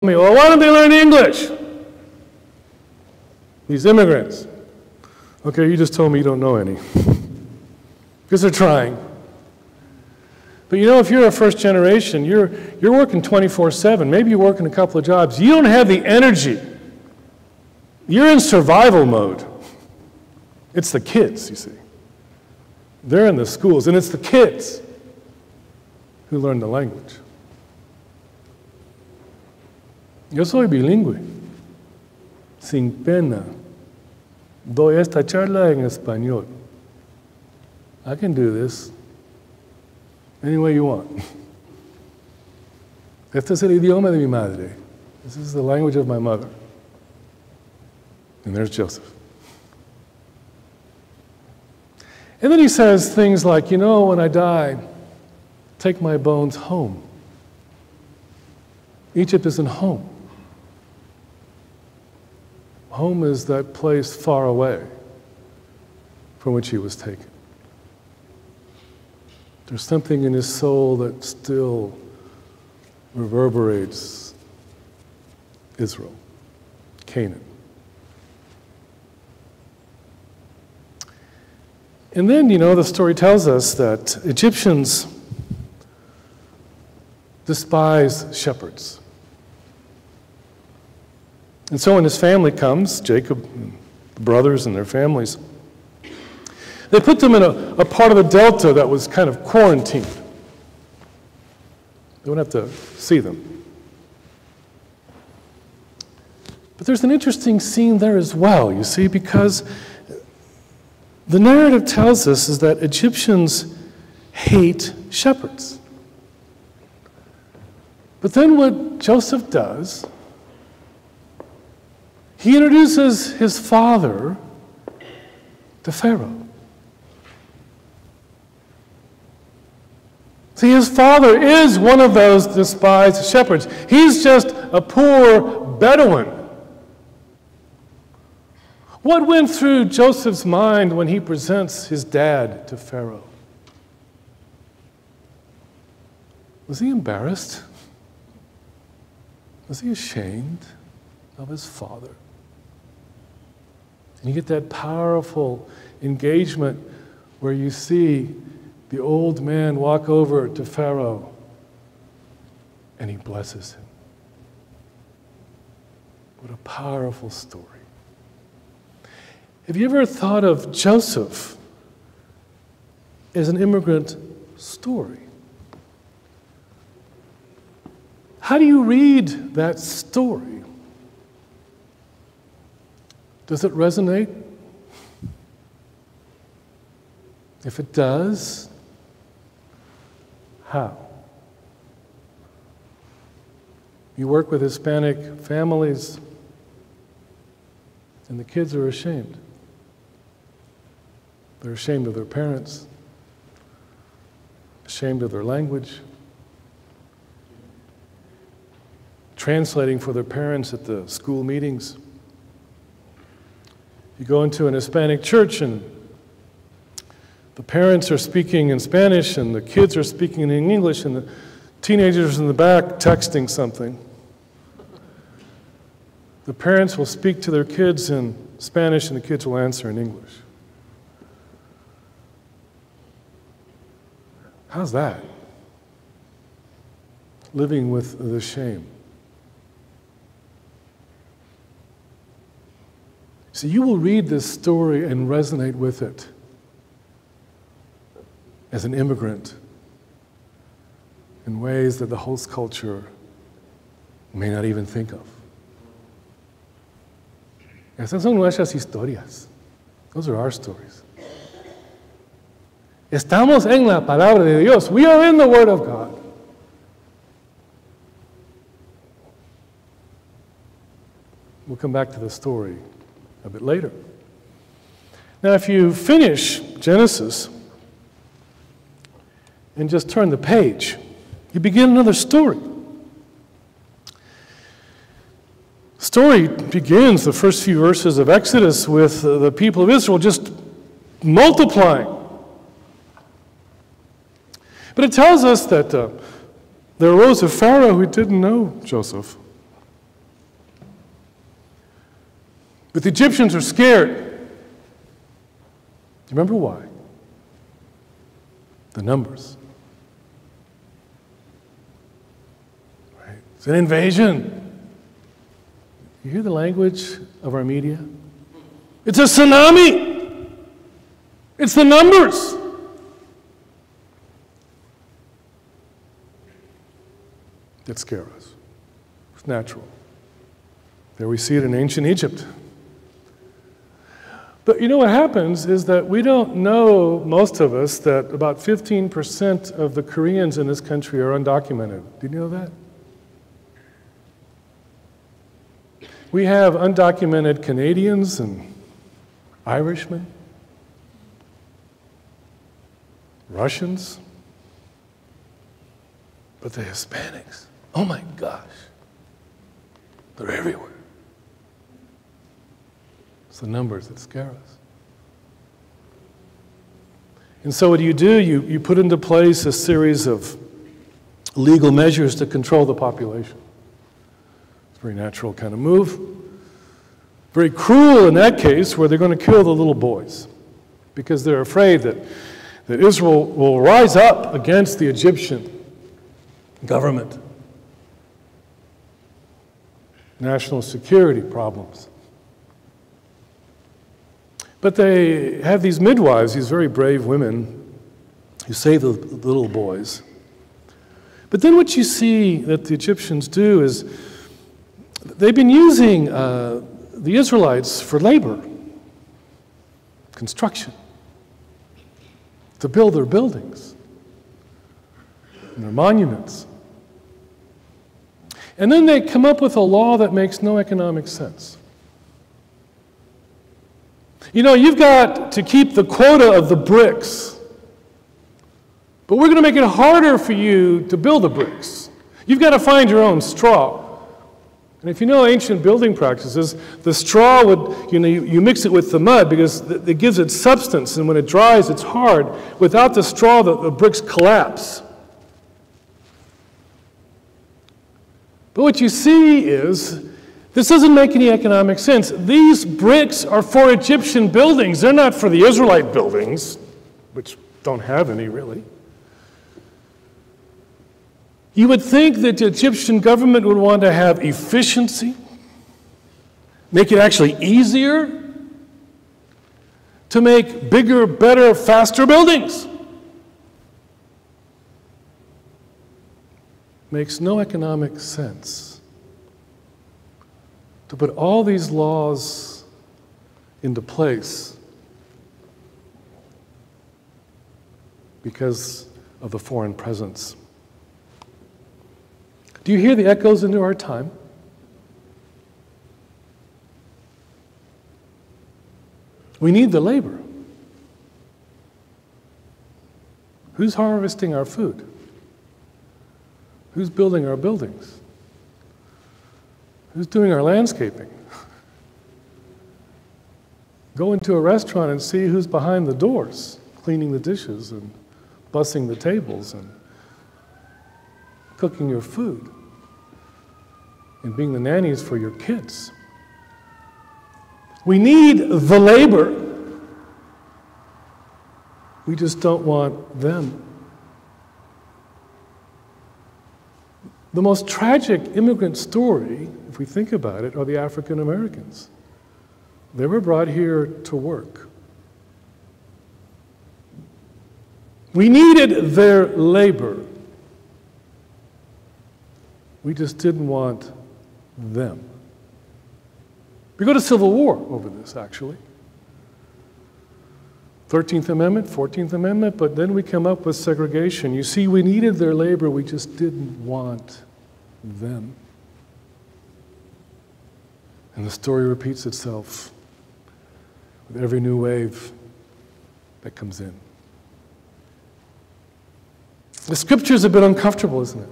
me, well, why don't they learn English? These immigrants. Okay, you just told me you don't know any. Because they're trying. But you know, if you're a first generation, you're, you're working 24 7. Maybe you're working a couple of jobs. You don't have the energy. You're in survival mode. It's the kids, you see. They're in the schools, and it's the kids who learn the language. Yo soy bilingüe, sin pena. Doy esta charla en español. I can do this any way you want. Este es el idioma de mi madre. This is the language of my mother. And there's Joseph. And then he says things like, you know, when I die, take my bones home. Egypt isn't home. Home is that place far away from which he was taken. There's something in his soul that still reverberates Israel, Canaan. And then, you know, the story tells us that Egyptians despise shepherds. And so when his family comes, Jacob, the brothers and their families, they put them in a, a part of the delta that was kind of quarantined. They wouldn't have to see them. But there's an interesting scene there as well, you see, because the narrative tells us is that Egyptians hate shepherds. But then what Joseph does he introduces his father to Pharaoh. See, his father is one of those despised shepherds. He's just a poor Bedouin. What went through Joseph's mind when he presents his dad to Pharaoh? Was he embarrassed? Was he ashamed of his father? And you get that powerful engagement where you see the old man walk over to Pharaoh and he blesses him. What a powerful story. Have you ever thought of Joseph as an immigrant story? How do you read that story? Does it resonate? If it does, how? You work with Hispanic families, and the kids are ashamed. They're ashamed of their parents, ashamed of their language, translating for their parents at the school meetings. You go into an Hispanic church and the parents are speaking in Spanish and the kids are speaking in English and the teenagers in the back texting something. The parents will speak to their kids in Spanish and the kids will answer in English. How's that? Living with the shame. So you will read this story and resonate with it as an immigrant in ways that the host culture may not even think of. Esas son nuestras historias. Those are our stories. Estamos en la palabra de Dios. We are in the Word of God. We'll come back to the story a bit later. Now, if you finish Genesis and just turn the page, you begin another story. story begins the first few verses of Exodus with the people of Israel just multiplying. But it tells us that uh, there arose a Pharaoh who didn't know Joseph. But the Egyptians are scared. Do you remember why? The numbers. Right? It's an invasion. You hear the language of our media? It's a tsunami. It's the numbers. that scare us. It's natural. There we see it in ancient Egypt. But you know what happens is that we don't know, most of us, that about 15% of the Koreans in this country are undocumented. Did you know that? We have undocumented Canadians and Irishmen, Russians, but the Hispanics, oh my gosh, they're everywhere. It's the numbers that scare us. And so, what do you do? You, you put into place a series of legal measures to control the population. It's a very natural kind of move. Very cruel in that case, where they're going to kill the little boys because they're afraid that, that Israel will rise up against the Egyptian government, national security problems. But they have these midwives, these very brave women who save the little boys. But then what you see that the Egyptians do is they've been using uh, the Israelites for labor, construction, to build their buildings and their monuments. And then they come up with a law that makes no economic sense. You know, you've got to keep the quota of the bricks, but we're going to make it harder for you to build the bricks. You've got to find your own straw. And if you know ancient building practices, the straw would, you know, you, you mix it with the mud because it gives it substance, and when it dries, it's hard. Without the straw, the, the bricks collapse. But what you see is this doesn't make any economic sense. These bricks are for Egyptian buildings, they're not for the Israelite buildings, which don't have any really. You would think that the Egyptian government would want to have efficiency, make it actually easier to make bigger, better, faster buildings. Makes no economic sense to put all these laws into place because of the foreign presence. Do you hear the echoes into our time? We need the labor. Who's harvesting our food? Who's building our buildings? Who's doing our landscaping? Go into a restaurant and see who's behind the doors, cleaning the dishes and bussing the tables and cooking your food and being the nannies for your kids. We need the labor. We just don't want them. The most tragic immigrant story, if we think about it, are the African Americans. They were brought here to work. We needed their labor. We just didn't want them. We go to civil war over this, actually. 13th Amendment, 14th Amendment, but then we come up with segregation. You see, we needed their labor, we just didn't want them. And the story repeats itself with every new wave that comes in. The scriptures have been uncomfortable, isn't it?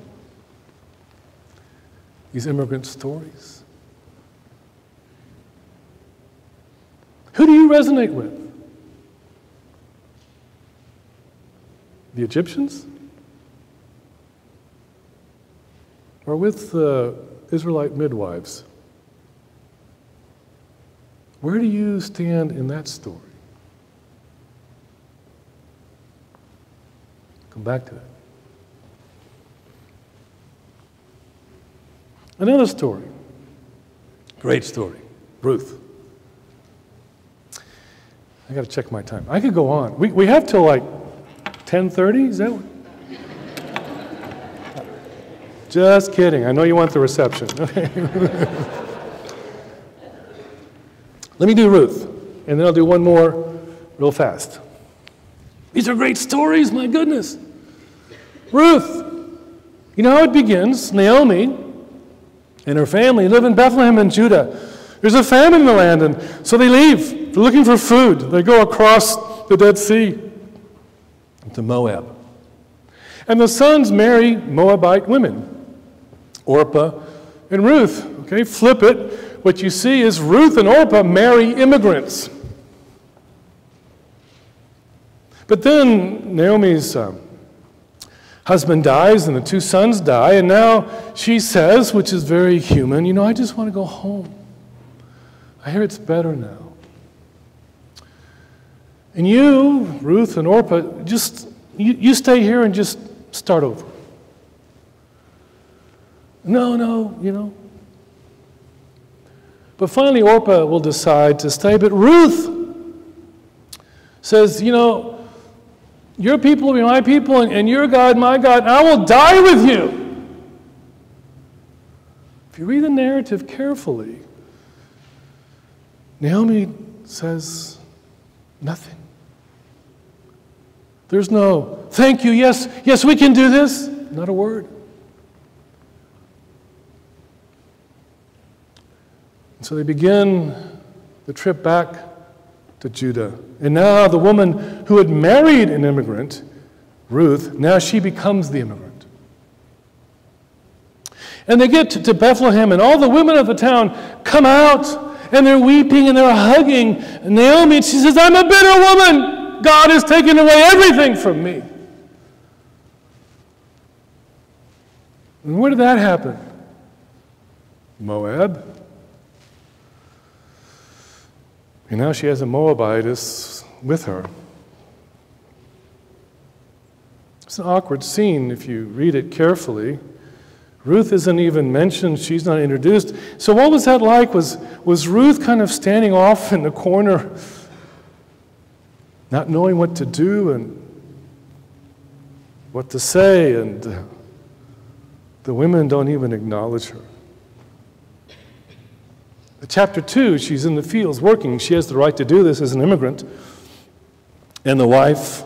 these immigrant stories? Who do you resonate with? The Egyptians? Or with the Israelite midwives? Where do you stand in that story? Come back to that. Another story. Great story. Ruth. I got to check my time. I could go on. We, we have till like 10:30. Is that? What? Just kidding. I know you want the reception. Let me do Ruth, and then I'll do one more real fast. These are great stories, my goodness. Ruth. You know how it begins? Naomi and her family live in Bethlehem in Judah. There's a famine in the land, and so they leave. They're looking for food. They go across the Dead Sea to Moab. And the sons marry Moabite women, Orpah and Ruth. Okay, flip it. What you see is Ruth and Orpah marry immigrants. But then Naomi's uh, husband dies and the two sons die, and now she says, which is very human, you know, I just want to go home. I hear it's better now. And you, Ruth and Orpah, just you, you stay here and just start over. No, no, you know. But finally, Orpah will decide to stay. But Ruth says, You know, your people will be my people, and, and your God, my God, and I will die with you. If you read the narrative carefully, Naomi says nothing. There's no, thank you, yes, yes, we can do this. Not a word. So they begin the trip back to Judah. And now the woman who had married an immigrant, Ruth, now she becomes the immigrant. And they get to Bethlehem, and all the women of the town come out, and they're weeping and they're hugging Naomi. And she says, I'm a bitter woman. God has taken away everything from me. And where did that happen? Moab. And now she has a Moabitess with her. It's an awkward scene if you read it carefully. Ruth isn't even mentioned, she's not introduced. So, what was that like? Was, was Ruth kind of standing off in the corner, not knowing what to do and what to say, and the women don't even acknowledge her? Chapter 2, she's in the fields working. She has the right to do this as an immigrant. And the wife,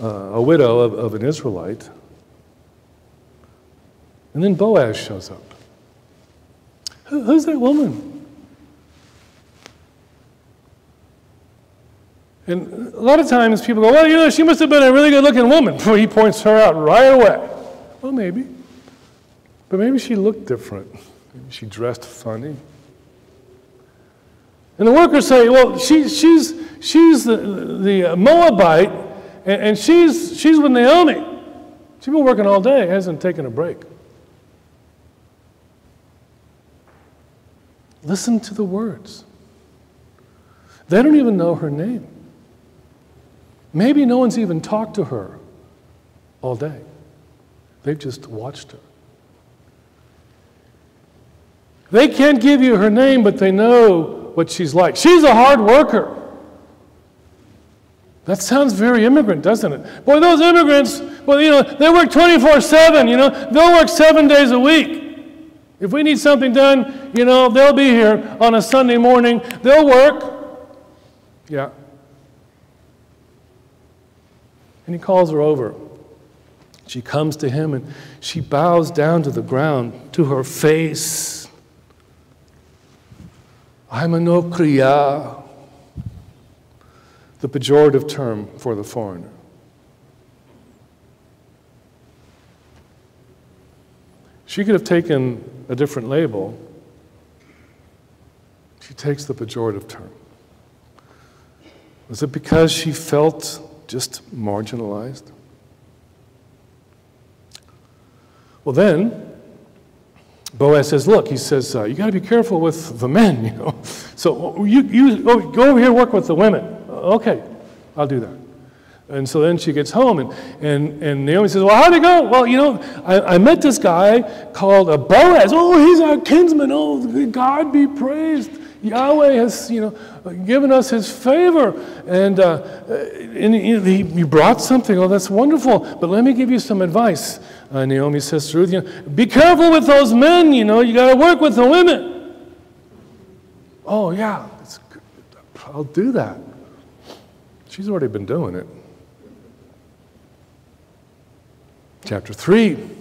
uh, a widow of, of an Israelite. And then Boaz shows up. Who, who's that woman? And a lot of times people go, well, you know, she must have been a really good looking woman. He points her out right away. Well, maybe. But maybe she looked different. Maybe she dressed funny. And the workers say, well, she, she's, she's the, the Moabite, and, and she's, she's with Naomi. She's been working all day, hasn't taken a break. Listen to the words. They don't even know her name. Maybe no one's even talked to her all day. They've just watched her. They can't give you her name, but they know what she's like. She's a hard worker. That sounds very immigrant, doesn't it? Boy, those immigrants, well, you know, they work 24 7, you know, they'll work seven days a week. If we need something done, you know, they'll be here on a Sunday morning. They'll work. Yeah. And he calls her over. She comes to him and she bows down to the ground, to her face. I'm a nokriya, the pejorative term for the foreigner. She could have taken a different label. She takes the pejorative term. Was it because she felt just marginalized? Well, then, Boaz says, Look, he says, uh, you got to be careful with the men, you know. So you, you go, go over here work with the women. Okay, I'll do that. And so then she gets home, and, and, and Naomi says, Well, how'd it go? Well, you know, I, I met this guy called a Boaz. Oh, he's our kinsman. Oh, God be praised. Yahweh has, you know, given us his favor. And, uh, and he, he brought something. Oh, that's wonderful. But let me give you some advice. Uh, Naomi says to Ruth, you know, be careful with those men, you know, you got to work with the women. Oh, yeah, I'll do that. She's already been doing it. Chapter 3.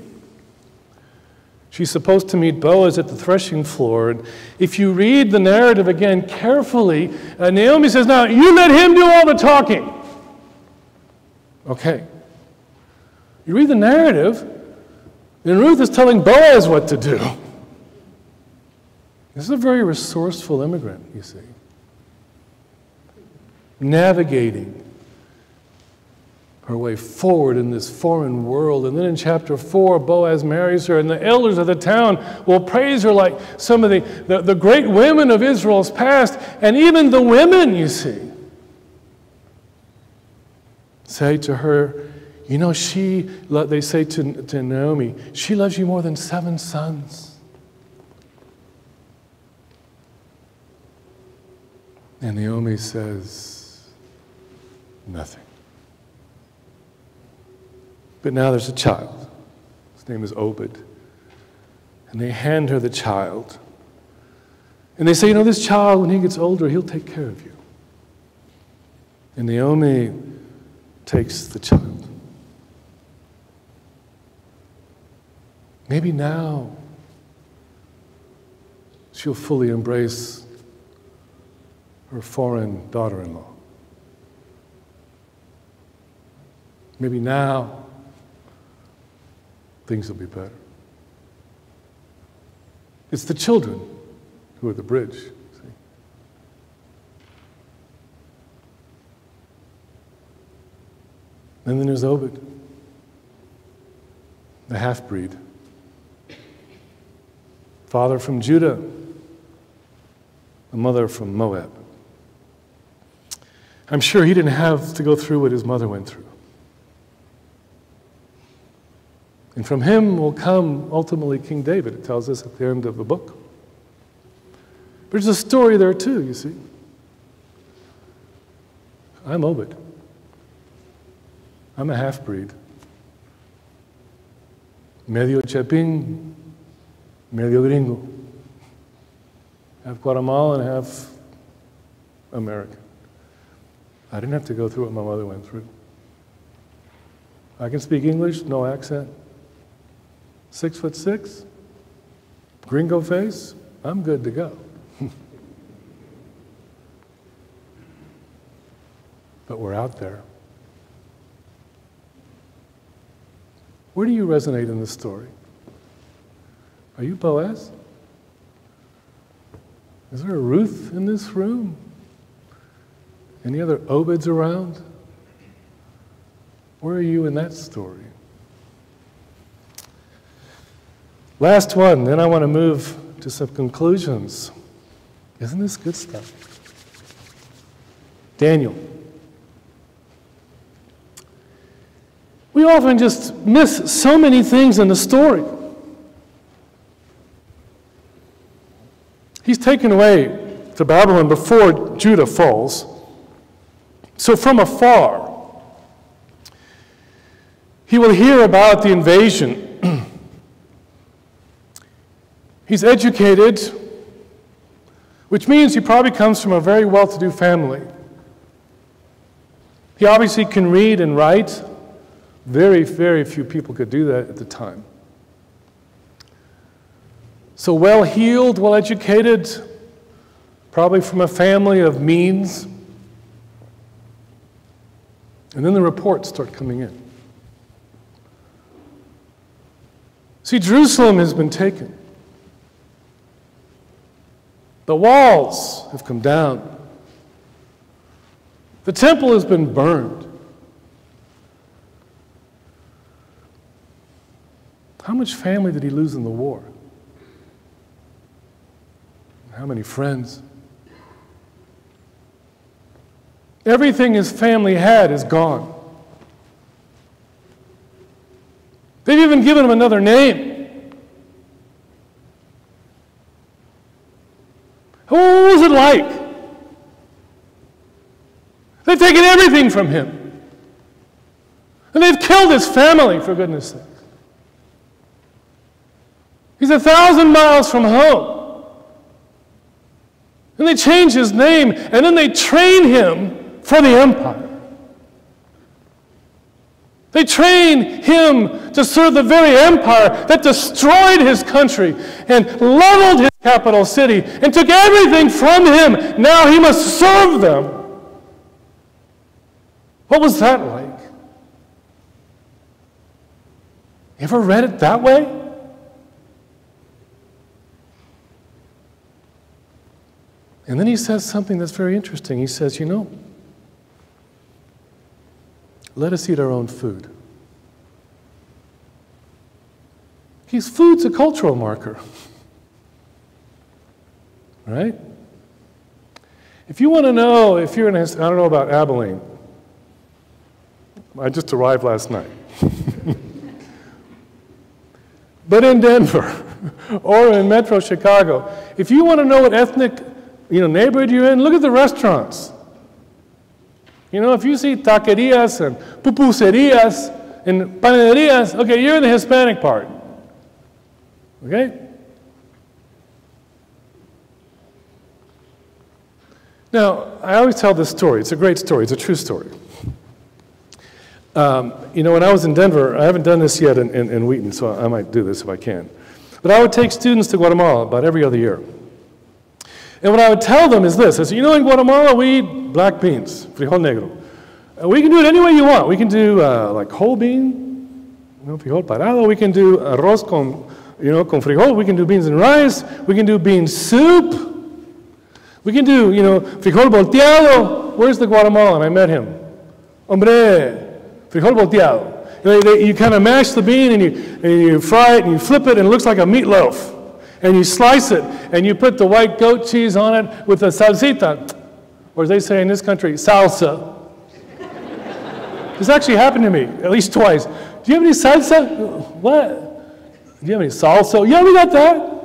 She's supposed to meet Boaz at the threshing floor. And if you read the narrative again carefully, uh, Naomi says, Now, you let him do all the talking. Okay. You read the narrative, and Ruth is telling Boaz what to do. This is a very resourceful immigrant, you see. Navigating her way forward in this foreign world. And then in chapter 4, Boaz marries her, and the elders of the town will praise her like some of the, the, the great women of Israel's past, and even the women, you see, say to her, You know, she, they say to, to Naomi, she loves you more than seven sons. And Naomi says, Nothing. But now there's a child. His name is Obed. And they hand her the child. And they say, you know, this child, when he gets older, he'll take care of you. And Naomi takes the child. Maybe now she'll fully embrace her foreign daughter in law. Maybe now things will be better. It's the children who are the bridge. See? And then there's Obed, the half breed. Father from Judah, a mother from Moab. I'm sure he didn't have to go through what his mother went through. And from him will come ultimately King David, it tells us at the end of the book. There's a story there too, you see. I'm Obed. I'm a half breed. Medio Chapin, medio gringo. Half Guatemalan, half American. I didn't have to go through what my mother went through. I can speak English, no accent. Six foot six, gringo face, I'm good to go. but we're out there. Where do you resonate in this story? Are you Boaz? Is there a Ruth in this room? Any other Obeds around? Where are you in that story? Last one, then I want to move to some conclusions. Isn't this good stuff? Daniel. We often just miss so many things in the story. He's taken away to Babylon before Judah falls. So from afar, he will hear about the invasion He's educated, which means he probably comes from a very well to do family. He obviously can read and write. Very, very few people could do that at the time. So, well heeled, well educated, probably from a family of means. And then the reports start coming in. See, Jerusalem has been taken. The walls have come down. The temple has been burned. How much family did he lose in the war? how many friends. Everything his family had is gone. They've even given him another name. What was it like? They've taken everything from him. And they've killed his family, for goodness sake. He's a thousand miles from home. And they change his name, and then they train him for the empire. They train him to serve the very empire that destroyed his country and leveled his capital city and took everything from him. Now he must serve them. What was that like? You ever read it that way? And then he says something that's very interesting. He says, You know, let us eat our own food. Because food's a cultural marker. Right? If you want to know if you're in I don't know about Abilene, I just arrived last night. but in Denver or in Metro Chicago, if you want to know what ethnic you know, neighborhood you're in, look at the restaurants. You know, if you see taquerias and pupuserias and panaderias, okay, you're in the Hispanic part. Okay? Now, I always tell this story. It's a great story, it's a true story. Um, you know, when I was in Denver, I haven't done this yet in, in, in, Wheaton, so I might do this if I can. But I would take students to Guatemala about every other year. And what I would tell them is this I said, you know, in Guatemala, we eat black beans, frijol negro. Uh, we can do it any way you want. We can do uh, like whole bean, you know, frijol parado. We can do arroz con, you know, con frijol. We can do beans and rice. We can do bean soup. We can do, you know, frijol volteado. Where's the Guatemalan? I met him. Hombre, frijol volteado. They, they, you kind of mash the bean and you, and you fry it and you flip it and it looks like a meatloaf. And you slice it and you put the white goat cheese on it with a salsita, or as they say in this country, salsa. this actually happened to me at least twice. Do you have any salsa? What? Do you have any salsa? Yeah, we got that.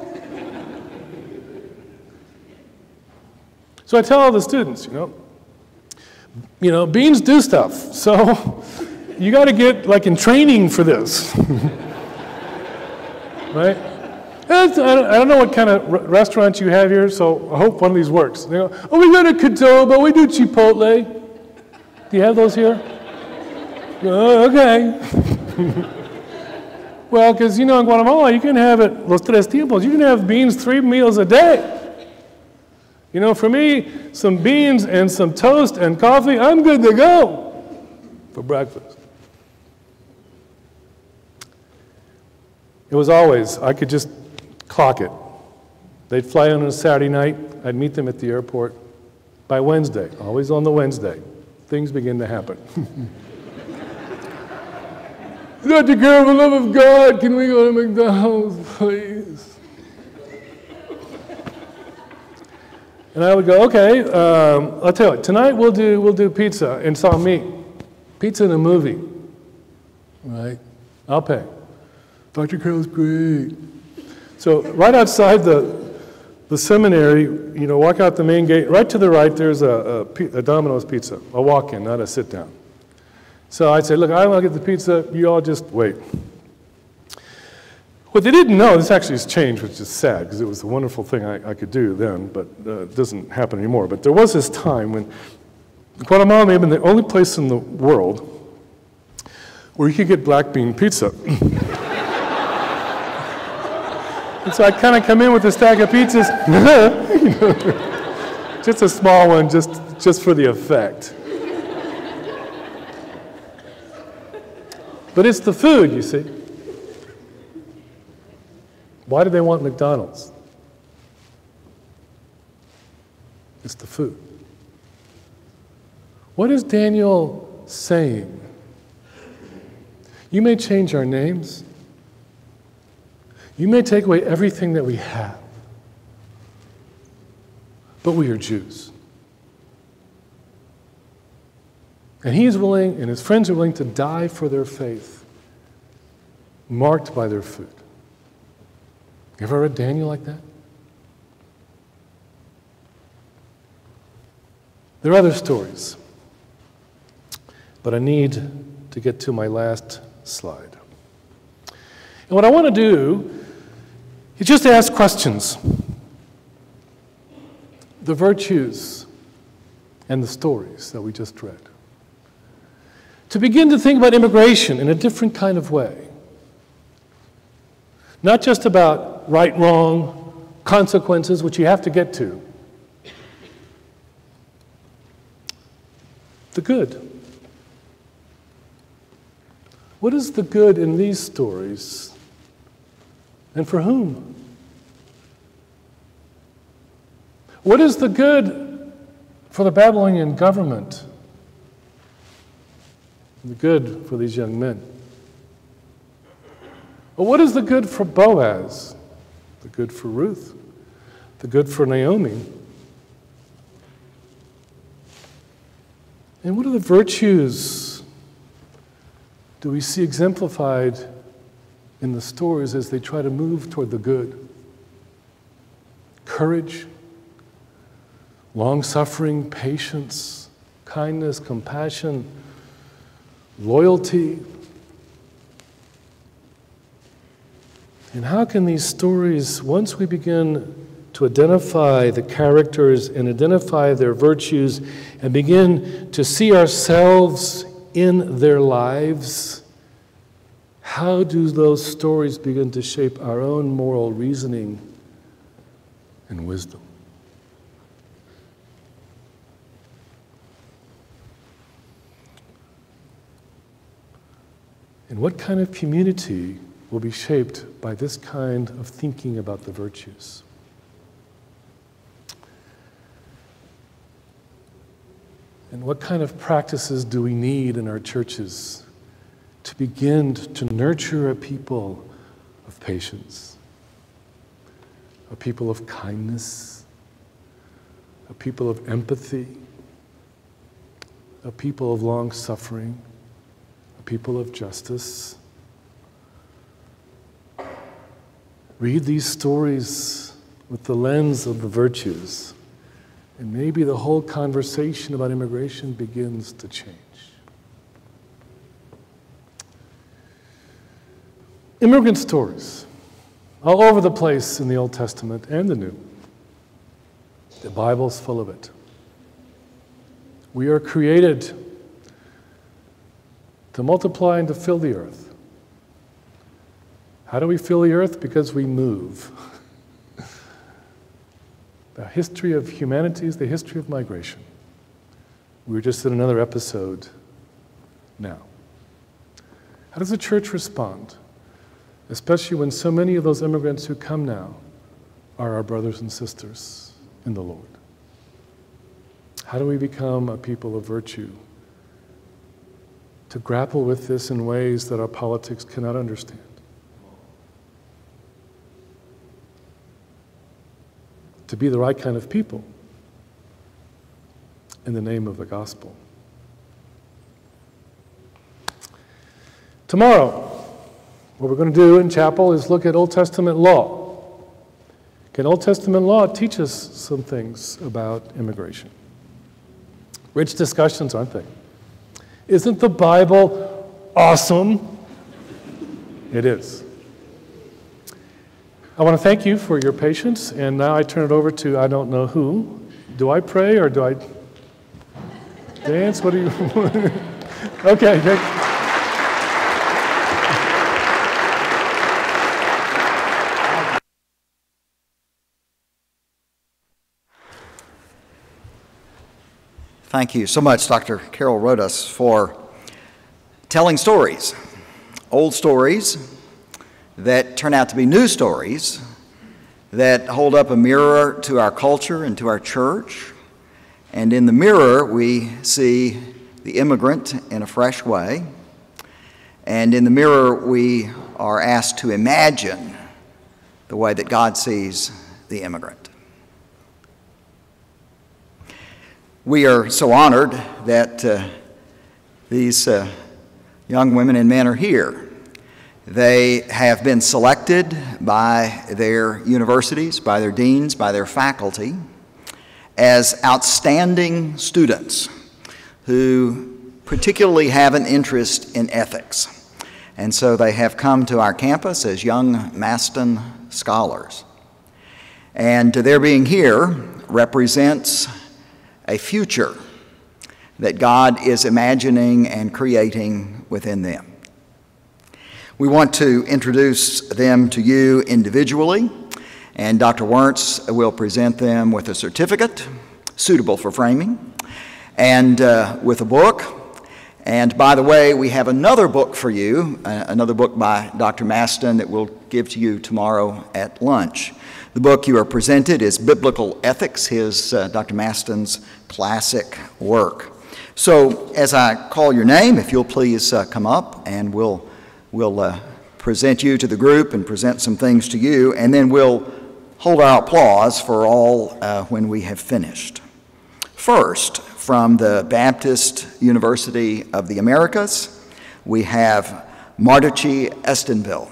so I tell all the students, you know, you know, beans do stuff. So you got to get like in training for this. right? I don't, know what kind of restaurant you have here, so I hope one of these works. They go, oh, we got a Qdoba, we do Chipotle. Do you have those here? Oh, okay. well, because you know in Guatemala you can have it los tres tiempos. You can have beans three meals a day. You know, for me, some beans and some toast and coffee, I'm good to go for breakfast. It was always, I could just clock it. They'd fly in on a Saturday night, I'd meet them at the airport. By Wednesday, always on the Wednesday, things begin to happen. Dr. Carroll, for the love of God, can we go to McDonald's, please? And I would go, okay, um, I'll tell you, tonight we'll do, we'll do pizza and saw meat. Pizza in a movie, right? I'll pay. Dr. Carroll's great. So right outside the, the seminary, you know, walk out the main gate, right to the right, there's a, a, a Domino's pizza, a walk-in, not a sit-down. So I'd say, look, I want to get the pizza, you all just wait. What they didn't know, this actually has changed, which is sad, because it was a wonderful thing I, I could do then, but uh, it doesn't happen anymore. But there was this time when Guatemala may have been the only place in the world where you could get black bean pizza. And so I kind of come in with a stack of pizzas, just a small one, just, just for the effect. But it's the food, you see. Why do they want McDonald's? It's the food. What is Daniel saying? You may change our names. You may take away everything that we have. but we are Jews. And he is willing, and his friends are willing to die for their faith, marked by their food. You ever read Daniel like that? There are other stories, but I need to get to my last slide. And what I want to do just ask questions. The virtues and the stories that we just read. To begin to think about immigration in a different kind of way. Not just about right, wrong, consequences, which you have to get to, the good. What is the good in these stories? And for whom? What is the good for the Babylonian government? The good for these young men? But what is the good for Boaz? The good for Ruth? The good for Naomi? And what are the virtues do we see exemplified in the stories as they try to move toward the good? Courage, long suffering, patience, kindness, compassion, loyalty. And how can these stories, once we begin to identify the characters and identify their virtues and begin to see ourselves in their lives, how do those stories begin to shape our own moral reasoning and wisdom? And what kind of community will be shaped by this kind of thinking about the virtues? And what kind of practices do we need in our churches to begin to nurture a people of patience, a people of kindness, a people of empathy, a people of long suffering, a people of justice? Read these stories with the lens of the virtues and maybe the whole conversation about immigration begins to change. Immigrant stories, all over the place in the Old Testament and the New. The Bible's full of it. We are created to multiply and to fill the earth. How do we fill the earth? Because we move. The history of humanity is the history of migration. We are just in another episode now. How does the church respond? Especially when so many of those immigrants who come now are our brothers and sisters in the Lord. How do we become a people of virtue? To grapple with this in ways that our politics cannot understand. to be the right kind of people in the name of the gospel. Tomorrow, what we're going to do in chapel is look at Old Testament law. Can Old Testament law teach us some things about immigration? Rich discussions, aren't they? Isn't the Bible awesome? It is. I want to thank you for your patience, and now I turn it over to I don't know who. Do I pray or do I dance? What do you? okay. Thank you so much, Dr. Carroll Rodas, for telling stories, old stories that turn out to be new stories that hold up a mirror to our culture and to our church. And in the mirror, we see the immigrant in a fresh way. And in the mirror, we are asked to imagine the way that God sees the immigrant. We are so honored that uh, these uh, young women and men are here. They have been selected by their universities, by their deans, by their faculty as outstanding students who particularly have an interest in ethics. And so they have come to our campus as young Maston scholars. And their being here represents a future that God is imagining and creating within them. We want to introduce them to you individually, and Dr. Wernz will present them with a certificate suitable for framing and uh, with a book. And by the way, we have another book for you, uh, another book by Dr. Maston that we'll give to you tomorrow at lunch. The book you are presented is Biblical Ethics, his, uh, Dr. Maston's classic work. So, as I call your name, if you'll please uh, come up and we'll, we'll uh, present you to the group and present some things to you, and then we'll hold our applause for all uh, when we have finished. First, from the Baptist University of the Americas, we have Mardochee Estenville.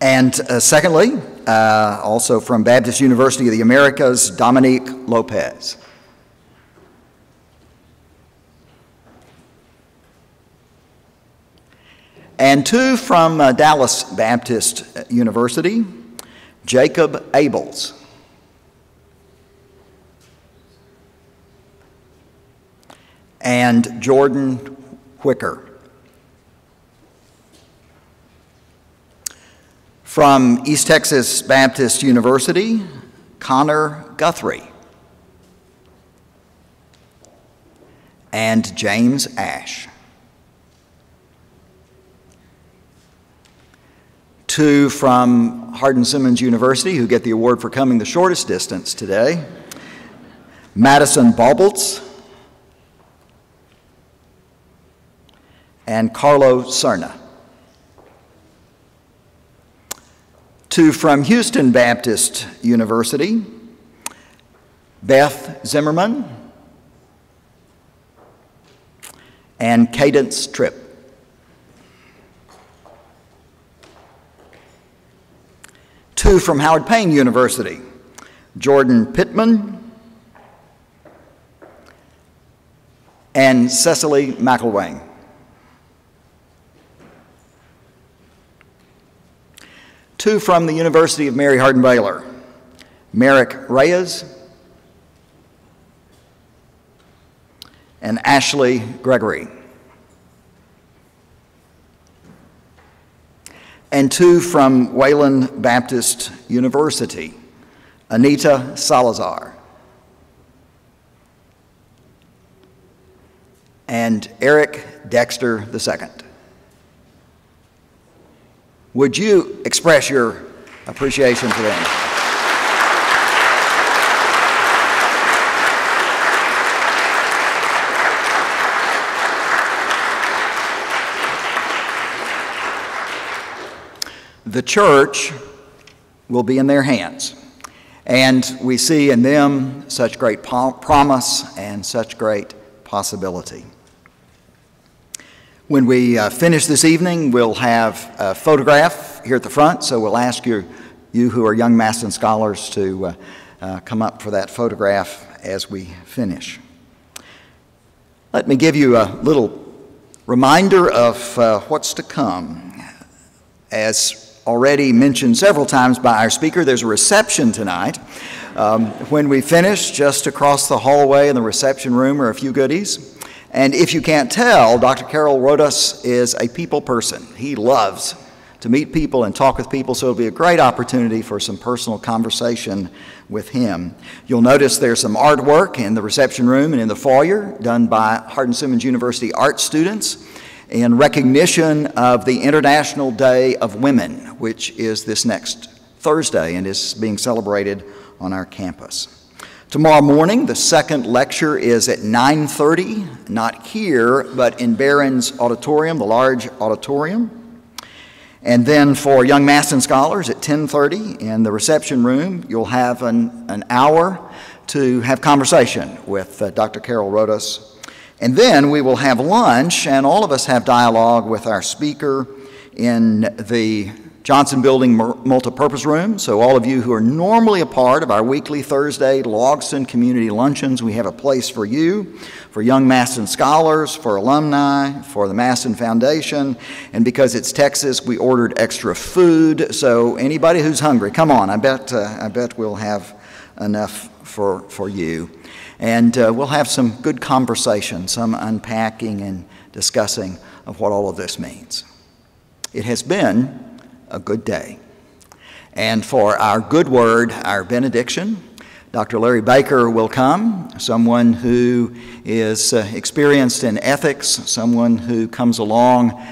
And uh, secondly, uh, also from Baptist University of the Americas, Dominique Lopez. And two from uh, Dallas Baptist University, Jacob Abels. And Jordan Whicker. From East Texas Baptist University, Connor Guthrie. And James Ash. Two from Hardin Simmons University, who get the award for coming the shortest distance today Madison Baubolts and Carlo Cerna. Two from Houston Baptist University, Beth Zimmerman and Cadence Tripp. Two from Howard Payne University, Jordan Pittman and Cecily McElwain. Two from the University of Mary Hardin Baylor, Merrick Reyes and Ashley Gregory. And two from Wayland Baptist University, Anita Salazar and Eric Dexter II. Would you express your appreciation for them? The church will be in their hands. And we see in them such great promise and such great possibility. When we uh, finish this evening, we'll have a photograph here at the front, so we'll ask you, you who are young Maston scholars to uh, uh, come up for that photograph as we finish. Let me give you a little reminder of uh, what's to come. As already mentioned several times by our speaker, there's a reception tonight. Um, when we finish, just across the hallway in the reception room are a few goodies. And if you can't tell, Dr. Carroll Rodas is a people person. He loves to meet people and talk with people, so it'll be a great opportunity for some personal conversation with him. You'll notice there's some artwork in the reception room and in the foyer done by Hardin Simmons University art students in recognition of the International Day of Women, which is this next Thursday and is being celebrated on our campus. Tomorrow morning, the second lecture is at 9:30, not here, but in Barron's Auditorium, the large auditorium. And then for young Maston scholars at 10:30 in the reception room, you'll have an, an hour to have conversation with uh, Dr. Carroll Rodas. And then we will have lunch, and all of us have dialogue with our speaker in the Johnson Building multipurpose room. So, all of you who are normally a part of our weekly Thursday Logsdon Community Luncheons, we have a place for you, for young Maston scholars, for alumni, for the Maston Foundation. And because it's Texas, we ordered extra food. So, anybody who's hungry, come on. I bet, uh, I bet we'll have enough for, for you. And uh, we'll have some good conversation, some unpacking and discussing of what all of this means. It has been a good day. And for our good word, our benediction, Dr. Larry Baker will come, someone who is uh, experienced in ethics, someone who comes along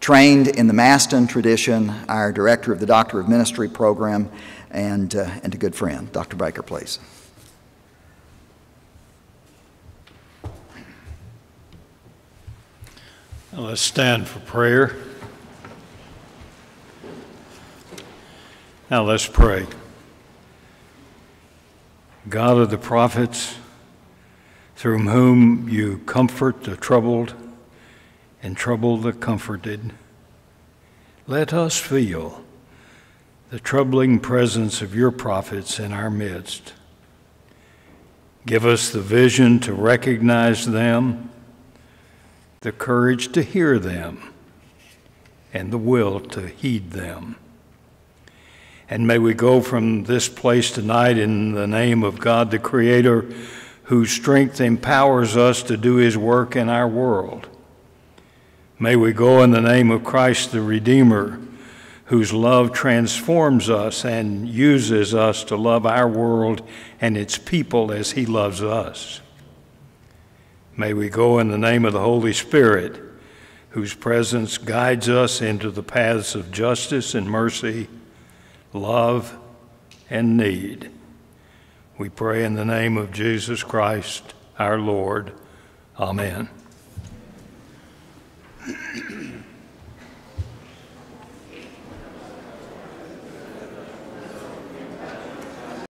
trained in the Maston tradition, our director of the Doctor of Ministry program, and, uh, and a good friend. Dr. Baker, please. let's stand for prayer. Now let's pray. God of the prophets, through whom you comfort the troubled and trouble the comforted, let us feel the troubling presence of your prophets in our midst. Give us the vision to recognize them, the courage to hear them, and the will to heed them. And may we go from this place tonight in the name of God the Creator, whose strength empowers us to do His work in our world. May we go in the name of Christ the Redeemer, whose love transforms us and uses us to love our world and its people as He loves us. May we go in the name of the Holy Spirit, whose presence guides us into the paths of justice and mercy love, and need. We pray in the name of Jesus Christ, our Lord. Amen.